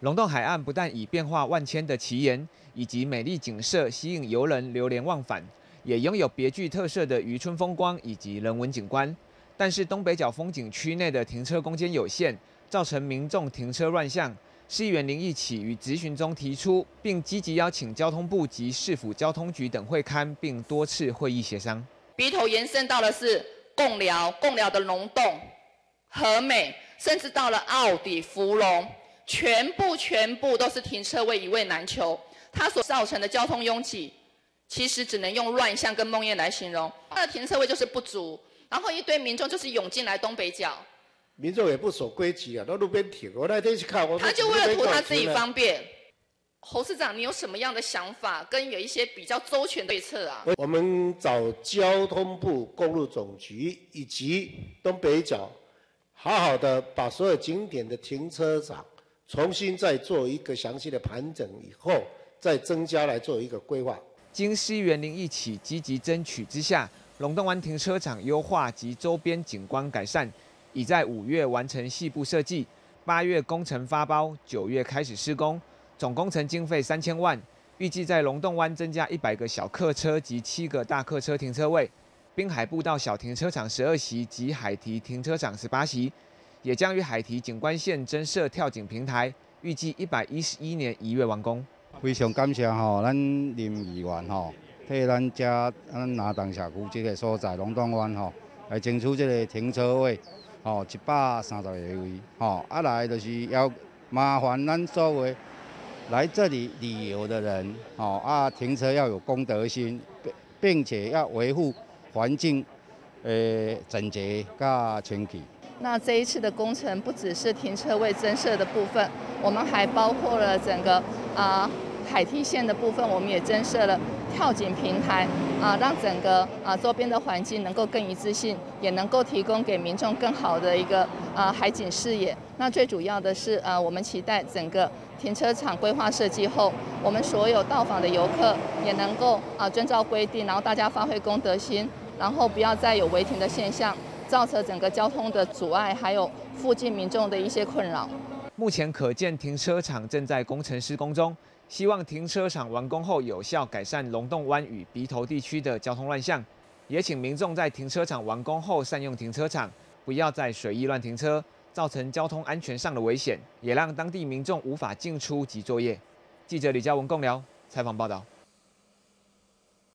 龙洞海岸不但以变化万千的奇岩以及美丽景色吸引游人流连忘返，也拥有别具特色的渔村风光以及人文景观。但是东北角风景区内的停车空间有限，造成民众停车乱象。市议员林义起于咨询中提出，并积极邀请交通部及市府交通局等会刊，并多次会议协商。鼻头延伸到的是贡寮，贡寮的龙洞、和美，甚至到了奥底、芙蓉。全部全部都是停车位一位难求，它所造成的交通拥挤，其实只能用乱象跟梦魇来形容。它的停车位就是不足，然后一堆民众就是涌进来东北角。民众也不守规矩啊，到路边停。我那天去看，我他就为了图他自己方便。侯市长，你有什么样的想法，跟有一些比较周全对策啊？我们找交通部公路总局以及东北角，好好的把所有景点的停车场。重新再做一个详细的盘整以后，再增加来做一个规划。经西园林一起积极争取之下，龙洞湾停车场优化及周边景观改善，已在五月完成细部设计，八月工程发包，九月开始施工，总工程经费三千万，预计在龙洞湾增加一百个小客车及七个大客车停车位，滨海步道小停车场十二席及海堤停车场十八席。也将与海堤景观线增设跳井平台，预计一百一十一年一月完工。非常感谢吼，咱林议员吼，替咱遮咱南东社区这个所在龙洞湾吼，来争取这个停车位，吼一百三十个位，吼啊来就是要麻烦咱所有来这里旅游的人，吼啊停车要有公德心，并且要维护环境，诶整洁甲清气。那这一次的工程不只是停车位增设的部分，我们还包括了整个啊海堤线的部分，我们也增设了跳井平台啊，让整个啊周边的环境能够更一致性，也能够提供给民众更好的一个啊海景视野。那最主要的是呃，我们期待整个停车场规划设计后，我们所有到访的游客也能够啊遵照规定，然后大家发挥公德心，然后不要再有违停的现象。造成整个交通的阻碍，还有附近民众的一些困扰。目前可见停车场正在工程施工中，希望停车场完工后有效改善龙洞湾与鼻头地区的交通乱象。也请民众在停车场完工后善用停车场，不要再随意乱停车，造成交通安全上的危险，也让当地民众无法进出及作业。记者李嘉文共聊采访报道。